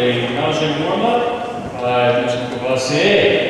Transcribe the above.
a nausea warm-up by using Courvoisier.